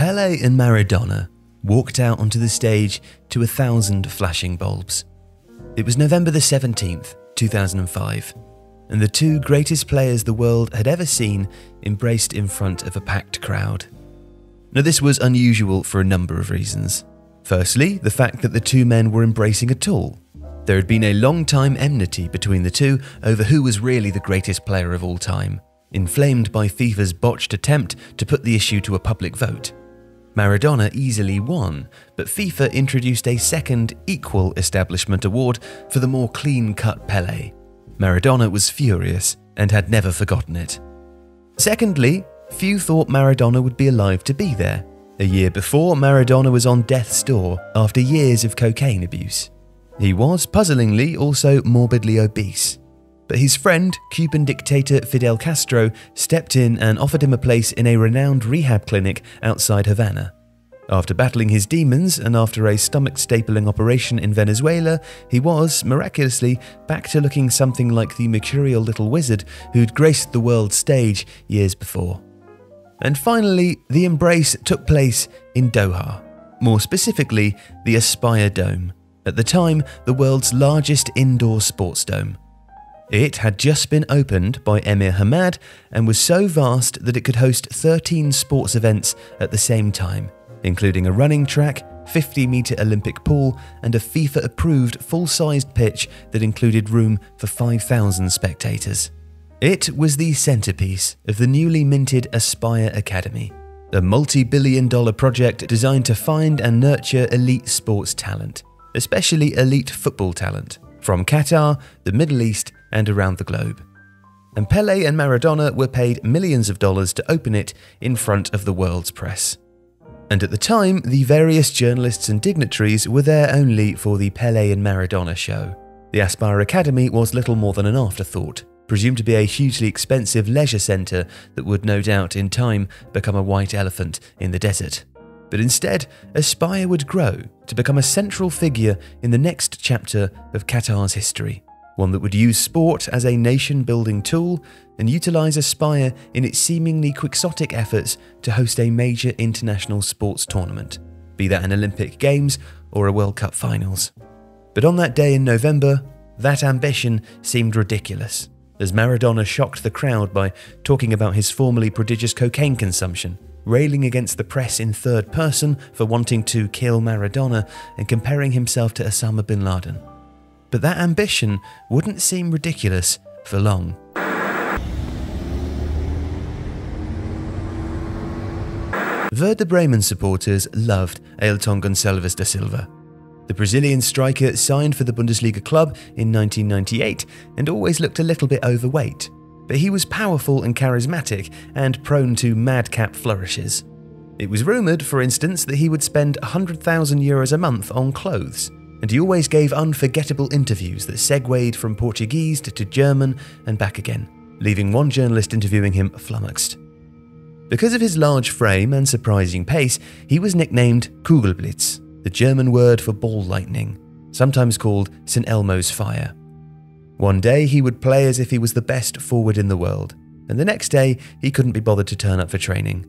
Pele and Maradona walked out onto the stage to a thousand flashing bulbs. It was November the 17th, 2005, and the two greatest players the world had ever seen embraced in front of a packed crowd. Now, this was unusual for a number of reasons. Firstly, the fact that the two men were embracing at all. There had been a long time enmity between the two over who was really the greatest player of all time, inflamed by FIFA's botched attempt to put the issue to a public vote. Maradona easily won, but FIFA introduced a second equal establishment award for the more clean cut Pele. Maradona was furious and had never forgotten it. Secondly, few thought Maradona would be alive to be there. A year before, Maradona was on death's door after years of cocaine abuse. He was, puzzlingly, also morbidly obese. But his friend, Cuban dictator Fidel Castro, stepped in and offered him a place in a renowned rehab clinic outside Havana. After battling his demons and after a stomach stapling operation in Venezuela, he was, miraculously, back to looking something like the mercurial little wizard who'd graced the world stage years before. And finally, the embrace took place in Doha, more specifically, the Aspire Dome, at the time the world's largest indoor sports dome. It had just been opened by Emir Hamad and was so vast that it could host 13 sports events at the same time, including a running track, 50 metre Olympic pool, and a FIFA approved full sized pitch that included room for 5,000 spectators. It was the centerpiece of the newly minted Aspire Academy, a multi billion dollar project designed to find and nurture elite sports talent, especially elite football talent, from Qatar, the Middle East, and around the globe. And Pele and Maradona were paid millions of dollars to open it in front of the world's press. And at the time, the various journalists and dignitaries were there only for the Pele and Maradona show. The Aspire Academy was little more than an afterthought, presumed to be a hugely expensive leisure centre that would no doubt in time become a white elephant in the desert. But instead, Aspire would grow to become a central figure in the next chapter of Qatar's history, one that would use sport as a nation building tool and utilise Aspire in its seemingly quixotic efforts to host a major international sports tournament, be that an Olympic Games or a World Cup finals. But on that day in November, that ambition seemed ridiculous as Maradona shocked the crowd by talking about his formerly prodigious cocaine consumption, railing against the press in third person for wanting to kill Maradona, and comparing himself to Osama bin Laden. But that ambition wouldn't seem ridiculous for long. Werder Bremen supporters loved Ailton Gonçalves da Silva, the Brazilian striker signed for the Bundesliga club in 1998 and always looked a little bit overweight, but he was powerful and charismatic and prone to madcap flourishes. It was rumoured, for instance, that he would spend 100,000 euros a month on clothes, and he always gave unforgettable interviews that segued from Portuguese to German and back again, leaving one journalist interviewing him flummoxed. Because of his large frame and surprising pace, he was nicknamed Kugelblitz, the German word for ball lightning, sometimes called St. Elmo's fire. One day he would play as if he was the best forward in the world, and the next day he couldn't be bothered to turn up for training.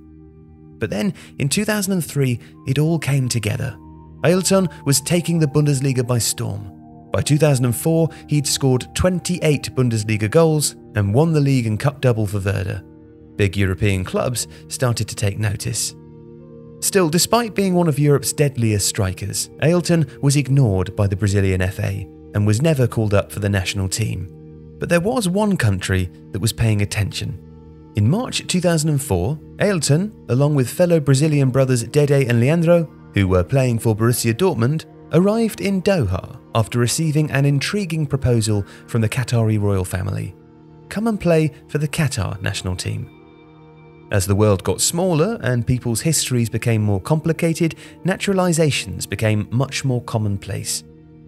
But then, in 2003, it all came together. Ailton was taking the Bundesliga by storm. By 2004, he'd scored 28 Bundesliga goals and won the league and cup double for Werder. Big European clubs started to take notice. Still, despite being one of Europe's deadliest strikers, Ailton was ignored by the Brazilian FA and was never called up for the national team. But there was one country that was paying attention. In March 2004, Ailton, along with fellow Brazilian brothers Dede and Leandro, who were playing for Borussia Dortmund, arrived in Doha after receiving an intriguing proposal from the Qatari royal family. Come and play for the Qatar national team. As the world got smaller and people's histories became more complicated, naturalizations became much more commonplace.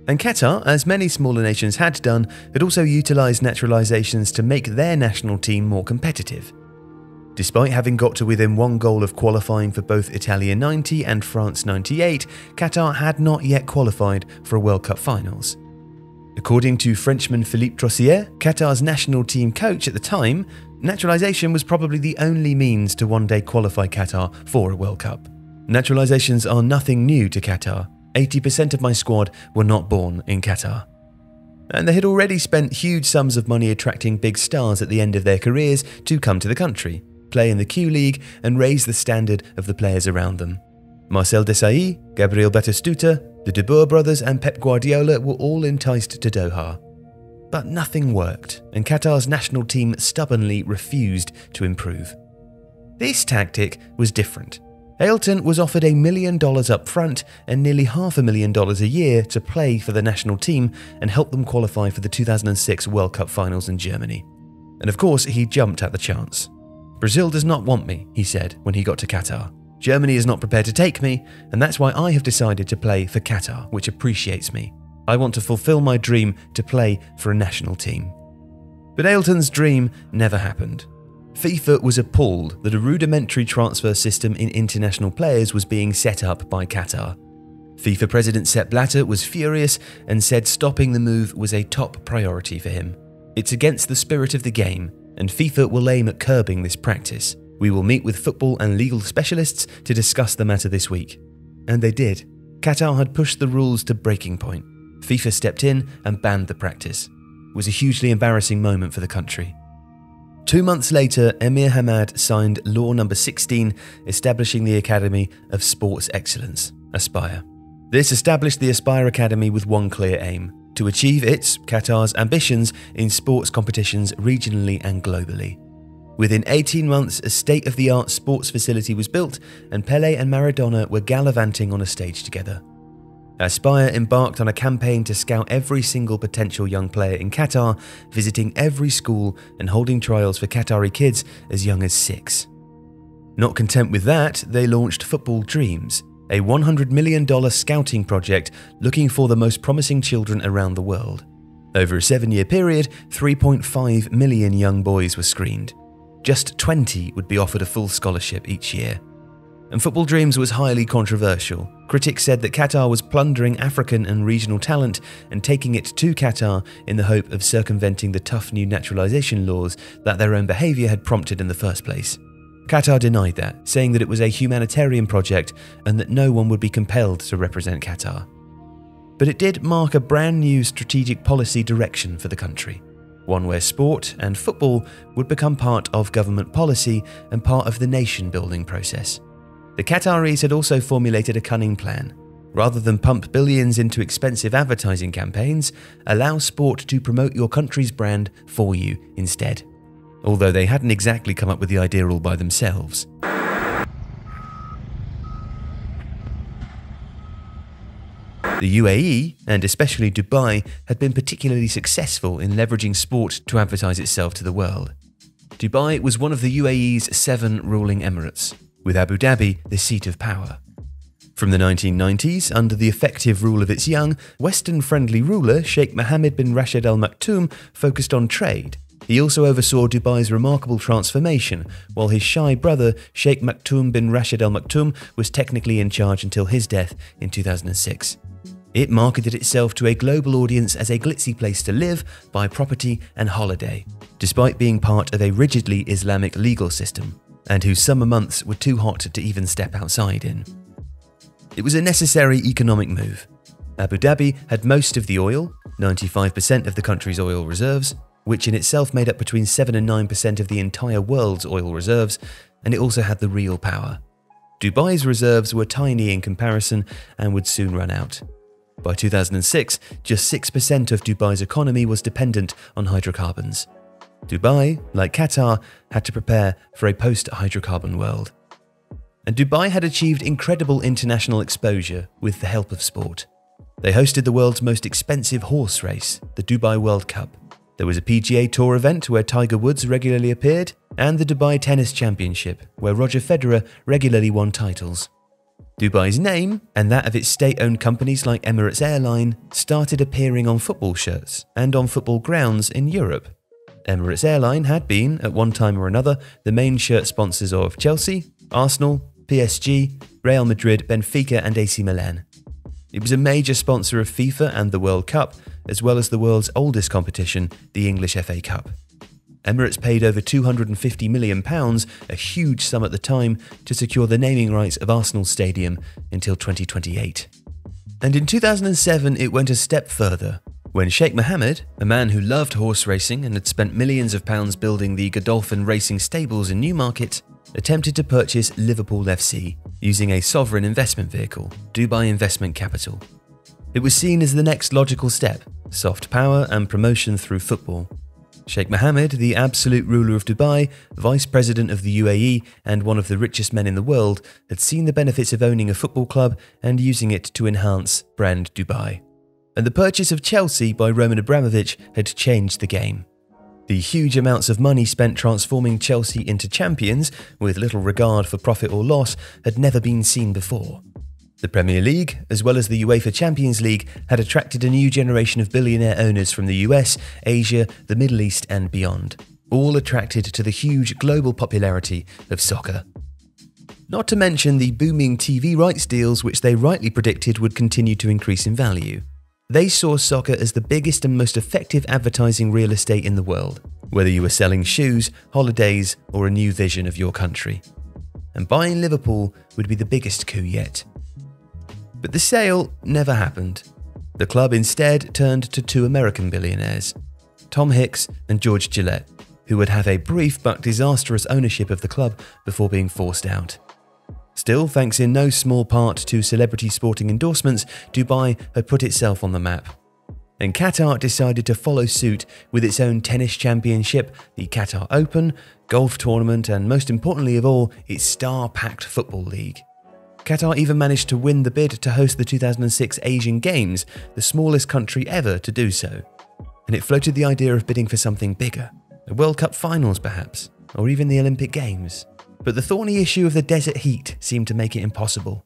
And Qatar, as many smaller nations had done, had also utilised naturalizations to make their national team more competitive. Despite having got to within one goal of qualifying for both Italia 90 and France 98, Qatar had not yet qualified for a World Cup finals. According to Frenchman Philippe Troussier, Qatar's national team coach at the time, naturalisation was probably the only means to one day qualify Qatar for a World Cup. Naturalisations are nothing new to Qatar. 80% of my squad were not born in Qatar. And they had already spent huge sums of money attracting big stars at the end of their careers to come to the country, play in the Q League, and raise the standard of the players around them. Marcel Desailly, Gabriel Batistuta, the De Boer brothers, and Pep Guardiola were all enticed to Doha. But nothing worked, and Qatar's national team stubbornly refused to improve. This tactic was different. Ailton was offered a million dollars up front and nearly half a million dollars a year to play for the national team and help them qualify for the 2006 World Cup finals in Germany. And of course, he jumped at the chance. Brazil does not want me, he said when he got to Qatar. Germany is not prepared to take me, and that's why I have decided to play for Qatar, which appreciates me. I want to fulfill my dream to play for a national team. But Ailton's dream never happened. FIFA was appalled that a rudimentary transfer system in international players was being set up by Qatar. FIFA President Sepp Blatter was furious and said stopping the move was a top priority for him. It's against the spirit of the game, and FIFA will aim at curbing this practice. We will meet with football and legal specialists to discuss the matter this week. And they did. Qatar had pushed the rules to breaking point. FIFA stepped in and banned the practice. It was a hugely embarrassing moment for the country. Two months later, Emir Hamad signed Law Number 16, establishing the Academy of Sports Excellence, Aspire. This established the Aspire Academy with one clear aim to achieve its, Qatar's, ambitions in sports competitions regionally and globally. Within 18 months, a state of the art sports facility was built, and Pele and Maradona were gallivanting on a stage together. Aspire embarked on a campaign to scout every single potential young player in Qatar, visiting every school and holding trials for Qatari kids as young as six. Not content with that, they launched Football Dreams, a $100 million scouting project looking for the most promising children around the world. Over a seven year period, 3.5 million young boys were screened. Just 20 would be offered a full scholarship each year and Football Dreams was highly controversial. Critics said that Qatar was plundering African and regional talent and taking it to Qatar in the hope of circumventing the tough new naturalisation laws that their own behaviour had prompted in the first place. Qatar denied that, saying that it was a humanitarian project and that no one would be compelled to represent Qatar. But it did mark a brand new strategic policy direction for the country one where sport and football would become part of government policy and part of the nation building process. The Qataris had also formulated a cunning plan. Rather than pump billions into expensive advertising campaigns, allow sport to promote your country's brand for you instead. Although they hadn't exactly come up with the idea all by themselves. The UAE, and especially Dubai, had been particularly successful in leveraging sport to advertise itself to the world. Dubai was one of the UAE's seven ruling emirates, with Abu Dhabi the seat of power. From the 1990s, under the effective rule of its young, Western friendly ruler Sheikh Mohammed bin Rashid Al Maktoum focused on trade. He also oversaw Dubai's remarkable transformation, while his shy brother Sheikh Maktoum bin Rashid Al Maktoum was technically in charge until his death in 2006. It marketed itself to a global audience as a glitzy place to live, buy property, and holiday, despite being part of a rigidly Islamic legal system and whose summer months were too hot to even step outside in. It was a necessary economic move. Abu Dhabi had most of the oil, 95% of the country's oil reserves, which in itself made up between 7 and 9% of the entire world's oil reserves, and it also had the real power. Dubai's reserves were tiny in comparison and would soon run out. By 2006, just 6% of Dubai's economy was dependent on hydrocarbons. Dubai, like Qatar, had to prepare for a post hydrocarbon world. And Dubai had achieved incredible international exposure with the help of sport. They hosted the world's most expensive horse race, the Dubai World Cup. There was a PGA Tour event where Tiger Woods regularly appeared, and the Dubai Tennis Championship, where Roger Federer regularly won titles. Dubai's name, and that of its state owned companies like Emirates Airline, started appearing on football shirts and on football grounds in Europe Emirates Airline had been, at one time or another, the main shirt sponsors of Chelsea, Arsenal, PSG, Real Madrid, Benfica, and AC Milan. It was a major sponsor of FIFA and the World Cup, as well as the world's oldest competition, the English FA Cup. Emirates paid over £250 million, a huge sum at the time, to secure the naming rights of Arsenal Stadium until 2028. And in 2007, it went a step further when Sheikh Mohammed, a man who loved horse racing and had spent millions of pounds building the Godolphin Racing Stables in Newmarket, attempted to purchase Liverpool FC using a sovereign investment vehicle, Dubai Investment Capital. It was seen as the next logical step soft power and promotion through football. Sheikh Mohammed, the absolute ruler of Dubai, vice president of the UAE, and one of the richest men in the world, had seen the benefits of owning a football club and using it to enhance brand Dubai. And the purchase of Chelsea by Roman Abramovich had changed the game. The huge amounts of money spent transforming Chelsea into champions, with little regard for profit or loss, had never been seen before. The Premier League, as well as the UEFA Champions League, had attracted a new generation of billionaire owners from the US, Asia, the Middle East, and beyond, all attracted to the huge global popularity of soccer. Not to mention the booming TV rights deals, which they rightly predicted would continue to increase in value. They saw soccer as the biggest and most effective advertising real estate in the world, whether you were selling shoes, holidays, or a new vision of your country. And buying Liverpool would be the biggest coup yet. But the sale never happened. The club instead turned to two American billionaires, Tom Hicks and George Gillett, who would have a brief but disastrous ownership of the club before being forced out. Still, thanks in no small part to celebrity sporting endorsements, Dubai had put itself on the map. And Qatar decided to follow suit with its own tennis championship, the Qatar Open, golf tournament, and most importantly of all, its star packed football league. Qatar even managed to win the bid to host the 2006 Asian Games, the smallest country ever to do so. And it floated the idea of bidding for something bigger a World Cup finals, perhaps, or even the Olympic Games but the thorny issue of the desert heat seemed to make it impossible.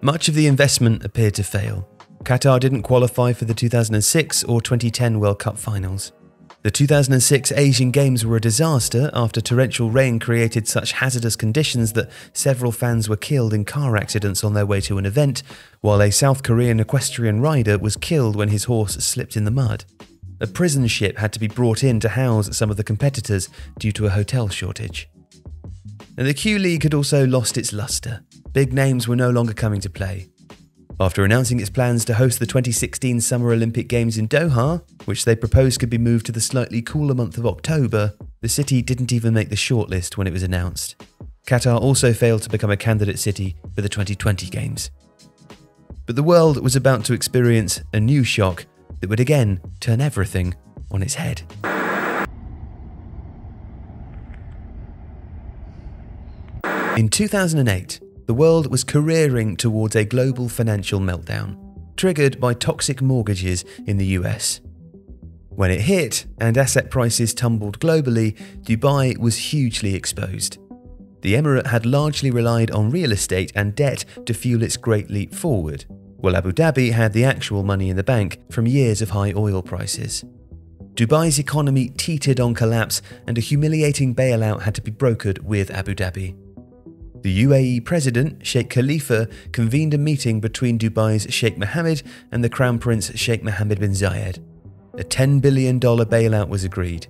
Much of the investment appeared to fail. Qatar didn't qualify for the 2006 or 2010 World Cup finals. The 2006 Asian Games were a disaster after torrential rain created such hazardous conditions that several fans were killed in car accidents on their way to an event, while a South Korean equestrian rider was killed when his horse slipped in the mud. A prison ship had to be brought in to house some of the competitors due to a hotel shortage. And the Q League had also lost its lustre. Big names were no longer coming to play. After announcing its plans to host the 2016 Summer Olympic Games in Doha, which they proposed could be moved to the slightly cooler month of October, the city didn't even make the shortlist when it was announced. Qatar also failed to become a candidate city for the 2020 Games. But the world was about to experience a new shock that would again turn everything on its head. In 2008, the world was careering towards a global financial meltdown, triggered by toxic mortgages in the US. When it hit and asset prices tumbled globally, Dubai was hugely exposed. The emirate had largely relied on real estate and debt to fuel its great leap forward, while Abu Dhabi had the actual money in the bank from years of high oil prices. Dubai's economy teetered on collapse, and a humiliating bailout had to be brokered with Abu Dhabi. The UAE president, Sheikh Khalifa, convened a meeting between Dubai's Sheikh Mohammed and the Crown Prince Sheikh Mohammed bin Zayed. A $10 billion bailout was agreed.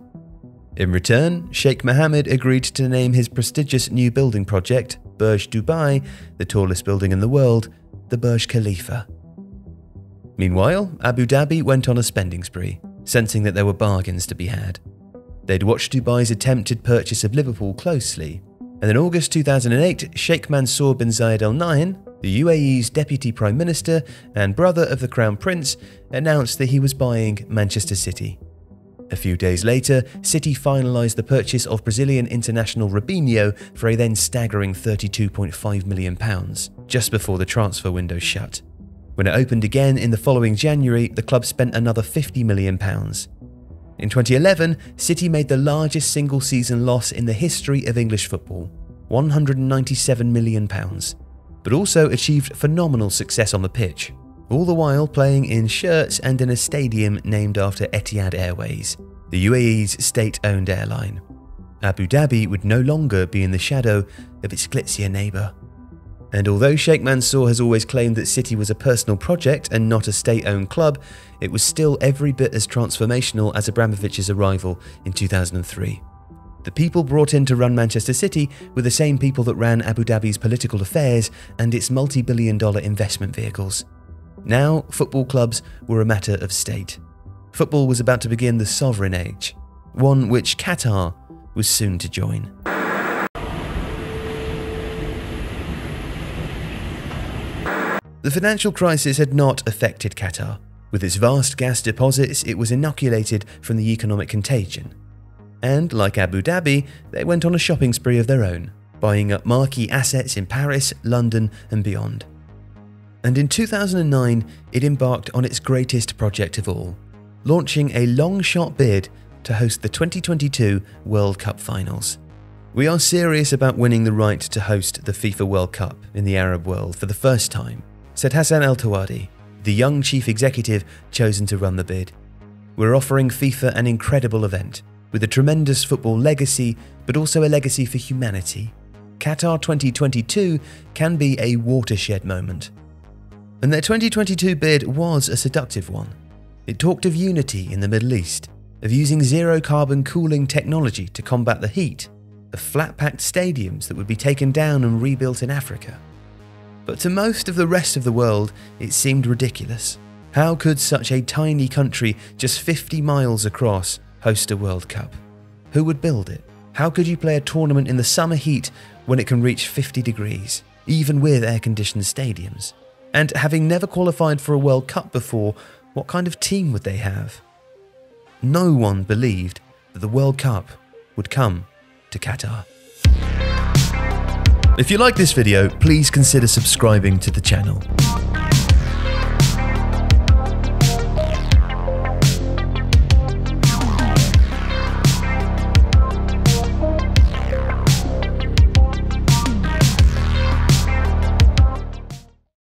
In return, Sheikh Mohammed agreed to name his prestigious new building project, Burj Dubai, the tallest building in the world, the Burj Khalifa. Meanwhile, Abu Dhabi went on a spending spree, sensing that there were bargains to be had. They'd watched Dubai's attempted purchase of Liverpool closely and in August 2008, Sheikh Mansour bin Zayed Al Nahyan, the UAE's Deputy Prime Minister and brother of the Crown Prince, announced that he was buying Manchester City. A few days later, City finalised the purchase of Brazilian international Robinho for a then staggering £32.5 million, just before the transfer window shut. When it opened again in the following January, the club spent another £50 million. In 2011, City made the largest single season loss in the history of English football £197 million, but also achieved phenomenal success on the pitch, all the while playing in shirts and in a stadium named after Etihad Airways, the UAE's state owned airline. Abu Dhabi would no longer be in the shadow of its glitzier neighbour. And although Sheikh Mansour has always claimed that City was a personal project and not a state owned club, it was still every bit as transformational as Abramovich's arrival in 2003. The people brought in to run Manchester City were the same people that ran Abu Dhabi's political affairs and its multi billion dollar investment vehicles. Now, football clubs were a matter of state. Football was about to begin the sovereign age, one which Qatar was soon to join. The financial crisis had not affected Qatar. With its vast gas deposits, it was inoculated from the economic contagion. And, like Abu Dhabi, they went on a shopping spree of their own, buying up marquee assets in Paris, London, and beyond. And in 2009, it embarked on its greatest project of all, launching a long shot bid to host the 2022 World Cup Finals. We are serious about winning the right to host the FIFA World Cup in the Arab world for the first time, said Hassan El Thawadi, the young chief executive chosen to run the bid. We're offering FIFA an incredible event with a tremendous football legacy, but also a legacy for humanity. Qatar 2022 can be a watershed moment. And their 2022 bid was a seductive one. It talked of unity in the Middle East, of using zero carbon cooling technology to combat the heat, of flat packed stadiums that would be taken down and rebuilt in Africa. But to most of the rest of the world, it seemed ridiculous. How could such a tiny country, just 50 miles across, host a World Cup? Who would build it? How could you play a tournament in the summer heat when it can reach 50 degrees, even with air conditioned stadiums? And having never qualified for a World Cup before, what kind of team would they have? No one believed that the World Cup would come to Qatar. If you like this video, please consider subscribing to the channel.